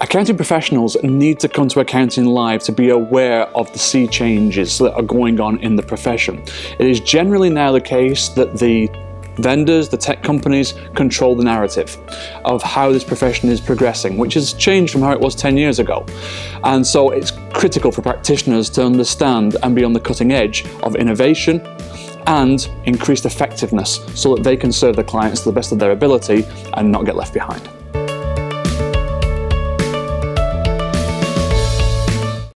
Accounting professionals need to come to Accounting Live to be aware of the sea changes that are going on in the profession. It is generally now the case that the vendors, the tech companies, control the narrative of how this profession is progressing, which has changed from how it was 10 years ago. And so it's critical for practitioners to understand and be on the cutting edge of innovation and increased effectiveness so that they can serve their clients to the best of their ability and not get left behind.